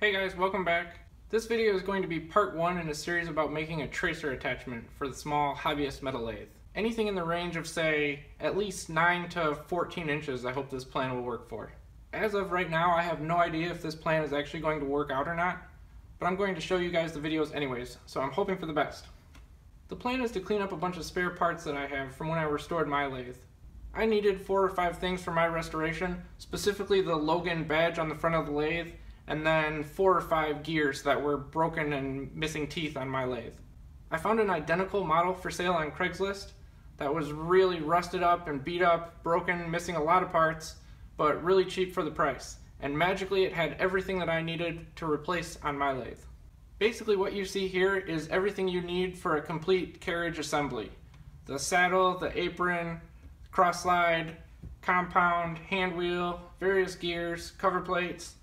Hey guys, welcome back. This video is going to be part one in a series about making a tracer attachment for the small hobbyist metal lathe. Anything in the range of say, at least 9 to 14 inches I hope this plan will work for. As of right now, I have no idea if this plan is actually going to work out or not, but I'm going to show you guys the videos anyways, so I'm hoping for the best. The plan is to clean up a bunch of spare parts that I have from when I restored my lathe. I needed four or five things for my restoration, specifically the Logan badge on the front of the lathe, and then four or five gears that were broken and missing teeth on my lathe. I found an identical model for sale on Craigslist that was really rusted up and beat up, broken, missing a lot of parts, but really cheap for the price. And magically it had everything that I needed to replace on my lathe. Basically what you see here is everything you need for a complete carriage assembly. The saddle, the apron, cross slide, compound, hand wheel, various gears, cover plates.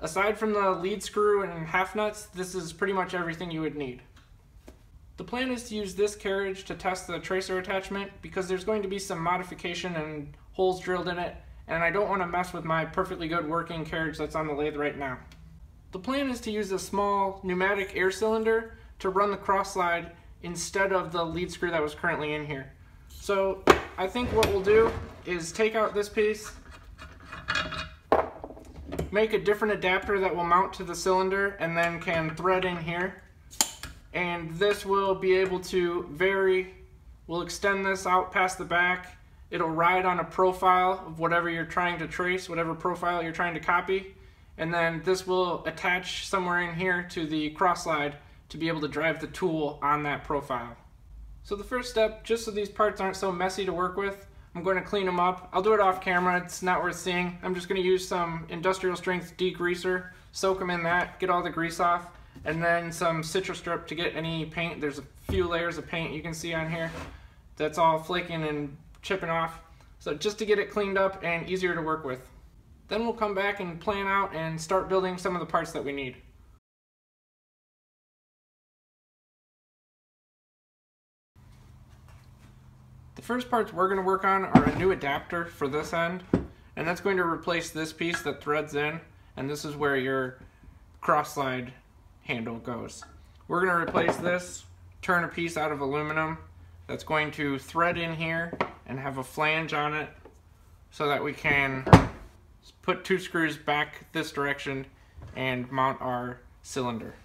Aside from the lead screw and half nuts, this is pretty much everything you would need. The plan is to use this carriage to test the tracer attachment because there's going to be some modification and holes drilled in it and I don't want to mess with my perfectly good working carriage that's on the lathe right now. The plan is to use a small pneumatic air cylinder to run the cross slide instead of the lead screw that was currently in here. So I think what we'll do is take out this piece, make a different adapter that will mount to the cylinder and then can thread in here. And this will be able to vary, we'll extend this out past the back It'll ride on a profile of whatever you're trying to trace, whatever profile you're trying to copy. And then this will attach somewhere in here to the cross slide to be able to drive the tool on that profile. So the first step, just so these parts aren't so messy to work with, I'm going to clean them up. I'll do it off camera, it's not worth seeing. I'm just going to use some industrial strength degreaser, soak them in that, get all the grease off, and then some Citristrip to get any paint. There's a few layers of paint you can see on here. That's all flaking and chipping off. So just to get it cleaned up and easier to work with. Then we'll come back and plan out and start building some of the parts that we need. The first parts we're going to work on are a new adapter for this end and that's going to replace this piece that threads in and this is where your cross slide handle goes. We're going to replace this, turn a piece out of aluminum that's going to thread in here and have a flange on it so that we can put two screws back this direction and mount our cylinder.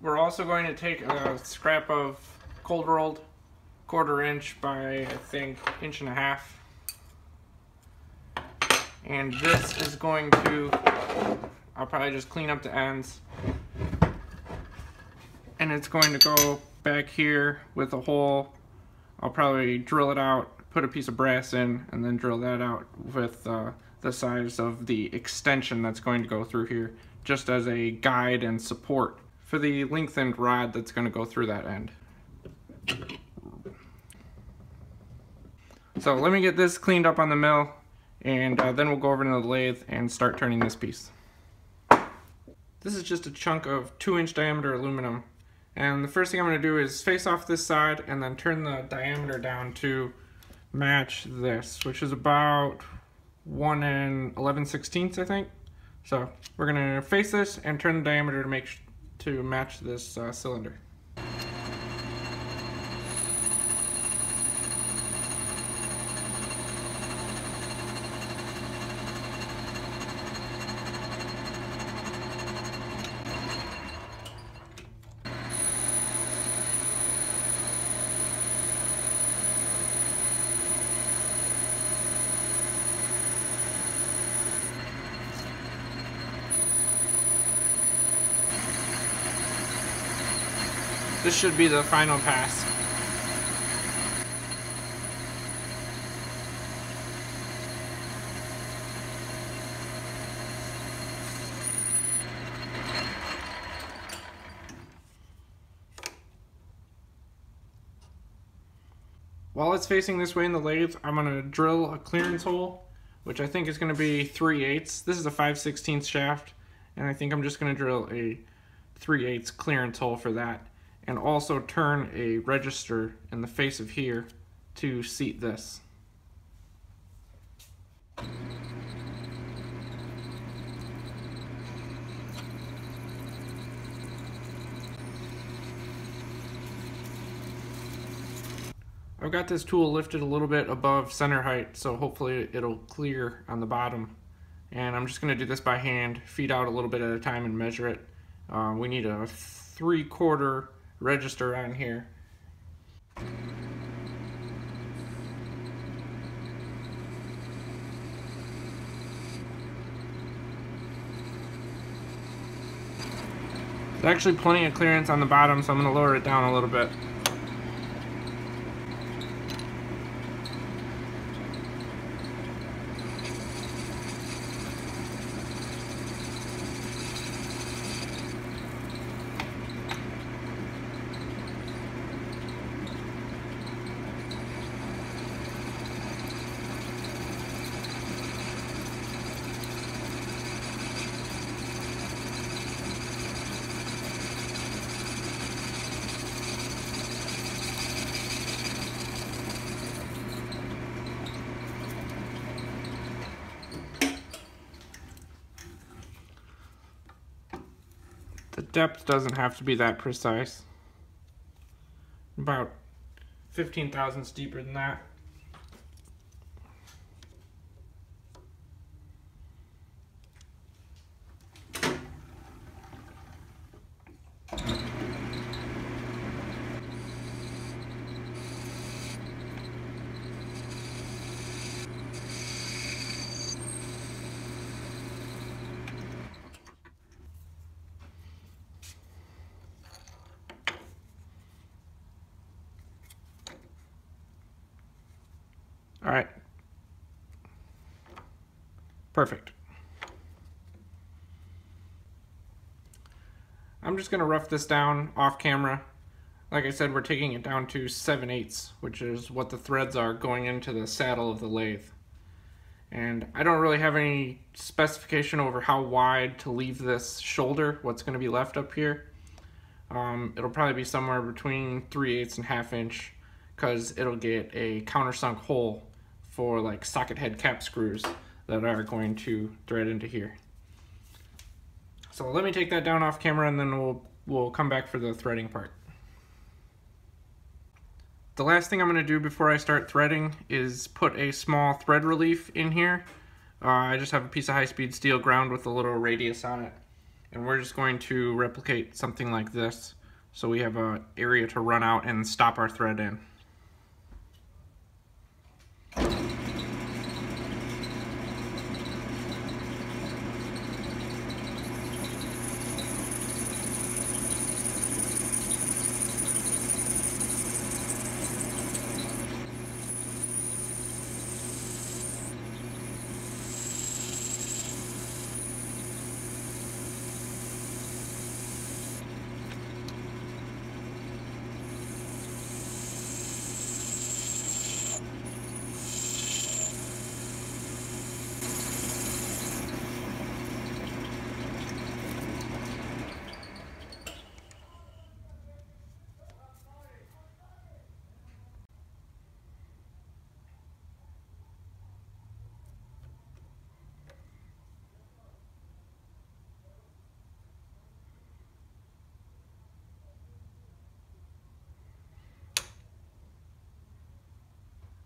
We're also going to take a scrap of cold rolled quarter inch by I think inch and a half and this is going to I'll probably just clean up the ends and it's going to go back here with a hole. I'll probably drill it out, put a piece of brass in, and then drill that out with uh, the size of the extension that's going to go through here, just as a guide and support for the lengthened rod that's going to go through that end. So let me get this cleaned up on the mill, and uh, then we'll go over to the lathe and start turning this piece. This is just a chunk of 2 inch diameter aluminum and the first thing I'm going to do is face off this side and then turn the diameter down to match this, which is about 1 and 11 sixteenths, I think. So we're going to face this and turn the diameter to make to match this uh, cylinder. This should be the final pass. While it's facing this way in the lathe, I'm going to drill a clearance hole, which I think is going to be 3 eighths. This is a 5 16 shaft, and I think I'm just going to drill a 3 eighths clearance hole for that and also turn a register in the face of here to seat this. I've got this tool lifted a little bit above center height, so hopefully it'll clear on the bottom. And I'm just going to do this by hand, feed out a little bit at a time and measure it. Uh, we need a three quarter register on here. There's actually plenty of clearance on the bottom, so I'm gonna lower it down a little bit. Depth doesn't have to be that precise. About 15 thousandths deeper than that. All right. Perfect. I'm just gonna rough this down off camera. Like I said, we're taking it down to 7 eighths, which is what the threads are going into the saddle of the lathe. And I don't really have any specification over how wide to leave this shoulder, what's gonna be left up here. Um, it'll probably be somewhere between 3 eighths and half inch because it'll get a countersunk hole for like socket head cap screws that are going to thread into here. So let me take that down off camera and then we'll, we'll come back for the threading part. The last thing I'm going to do before I start threading is put a small thread relief in here. Uh, I just have a piece of high-speed steel ground with a little radius on it. And we're just going to replicate something like this so we have an area to run out and stop our thread in.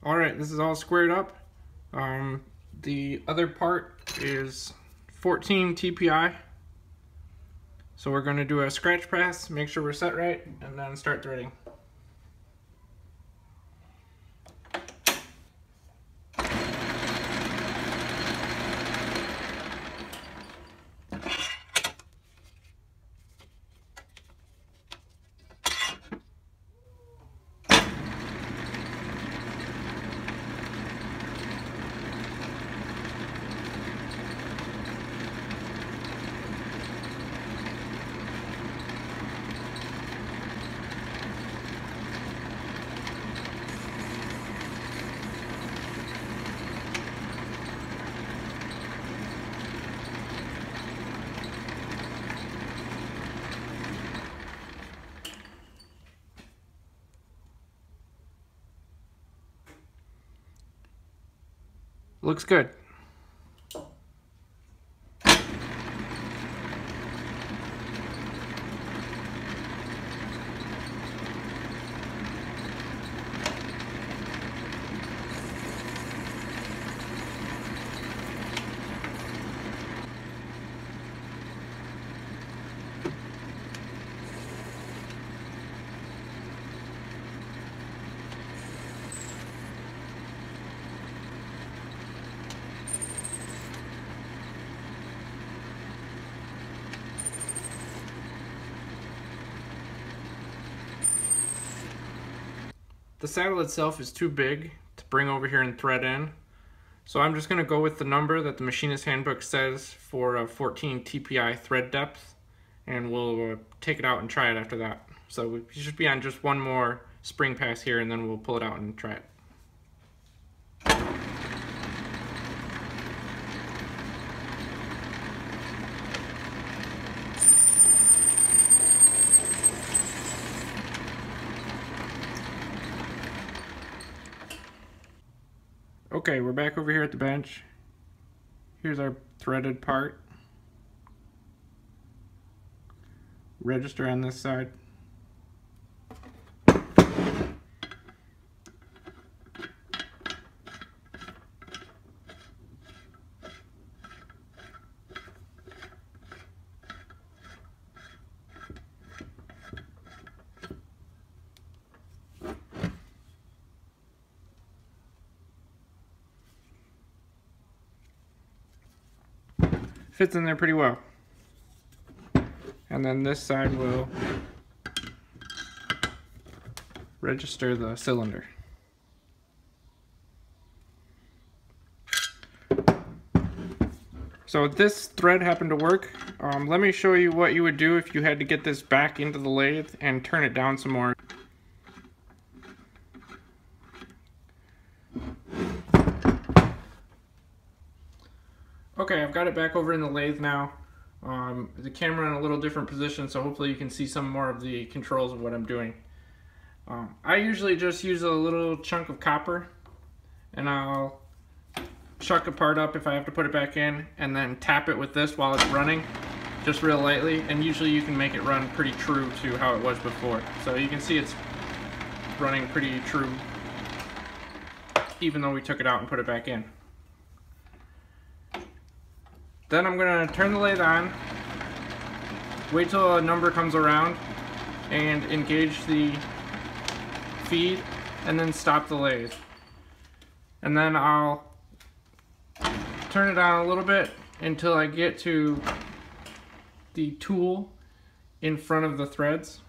All right, this is all squared up. Um, the other part is 14 TPI. So we're going to do a scratch pass, make sure we're set right, and then start threading. Looks good. The saddle itself is too big to bring over here and thread in. So I'm just going to go with the number that the machinist handbook says for a 14 TPI thread depth and we'll uh, take it out and try it after that. So we should be on just one more spring pass here and then we'll pull it out and try it. Okay, we're back over here at the bench. Here's our threaded part. Register on this side. Fits in there pretty well. And then this side will register the cylinder. So this thread happened to work. Um, let me show you what you would do if you had to get this back into the lathe and turn it down some more. Okay, I've got it back over in the lathe now. Um, the camera in a little different position, so hopefully you can see some more of the controls of what I'm doing. Um, I usually just use a little chunk of copper, and I'll chuck a part up if I have to put it back in, and then tap it with this while it's running, just real lightly, and usually you can make it run pretty true to how it was before. So you can see it's running pretty true, even though we took it out and put it back in. Then I'm going to turn the lathe on, wait till a number comes around, and engage the feed, and then stop the lathe. And then I'll turn it on a little bit until I get to the tool in front of the threads.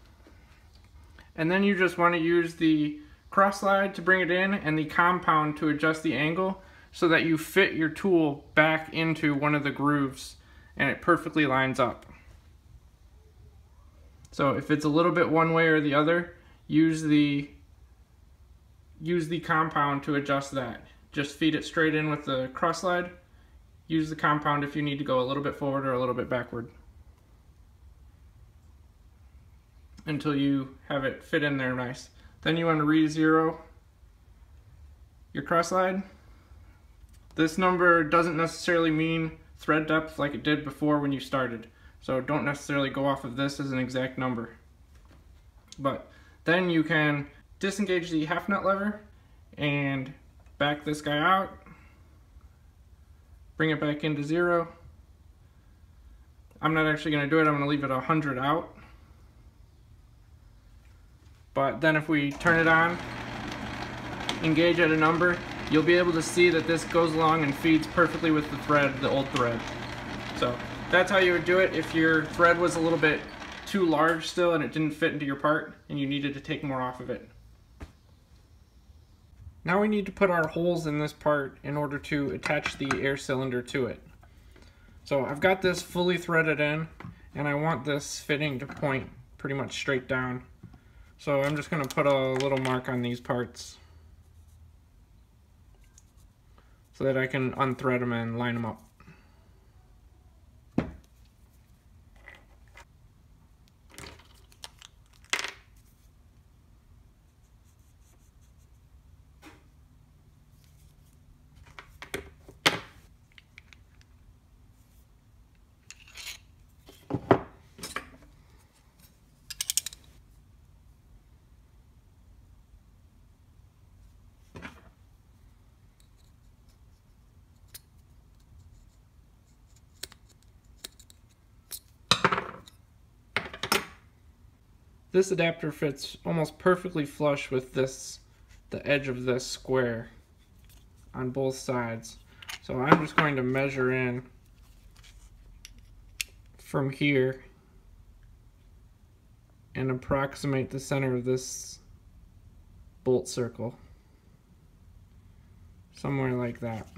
And then you just want to use the cross slide to bring it in and the compound to adjust the angle so that you fit your tool back into one of the grooves and it perfectly lines up. So if it's a little bit one way or the other, use the use the compound to adjust that. Just feed it straight in with the cross slide. Use the compound if you need to go a little bit forward or a little bit backward. Until you have it fit in there nice. Then you want to re-zero your cross slide this number doesn't necessarily mean thread depth like it did before when you started. So don't necessarily go off of this as an exact number. But then you can disengage the half nut lever and back this guy out, bring it back into zero. I'm not actually going to do it, I'm going to leave it 100 out. But then if we turn it on, engage at a number, you'll be able to see that this goes along and feeds perfectly with the thread, the old thread. So that's how you would do it if your thread was a little bit too large still and it didn't fit into your part and you needed to take more off of it. Now we need to put our holes in this part in order to attach the air cylinder to it. So I've got this fully threaded in and I want this fitting to point pretty much straight down. So I'm just going to put a little mark on these parts. So that I can unthread them and line them up. This adapter fits almost perfectly flush with this, the edge of this square on both sides. So I'm just going to measure in from here and approximate the center of this bolt circle. Somewhere like that.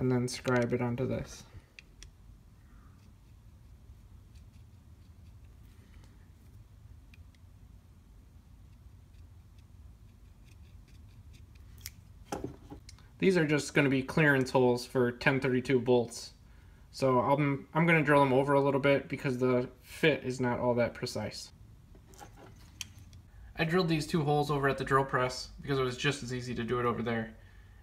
And then scribe it onto this. These are just going to be clearance holes for 1032 bolts. So I'm, I'm going to drill them over a little bit because the fit is not all that precise. I drilled these two holes over at the drill press because it was just as easy to do it over there.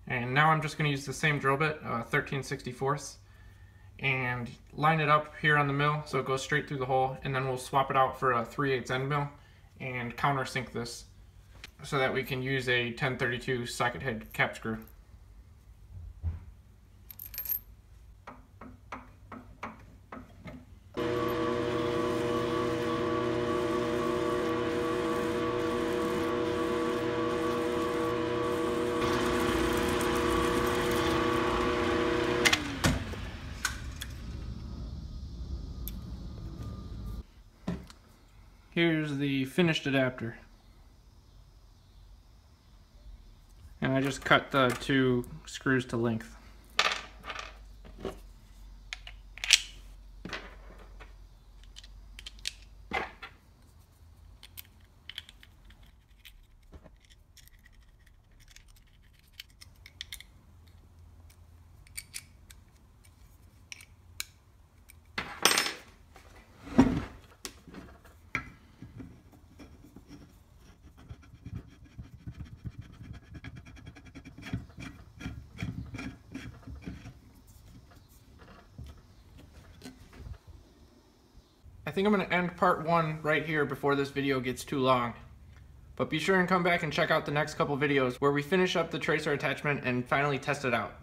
And now I'm just going to use the same drill bit, uh, 13 64ths, and line it up here on the mill so it goes straight through the hole, and then we'll swap it out for a 3 8 end mill and countersink this so that we can use a 1032 socket head cap screw. Here's the finished adapter. And I just cut the two screws to length. Think I'm going to end part one right here before this video gets too long. But be sure and come back and check out the next couple videos where we finish up the tracer attachment and finally test it out.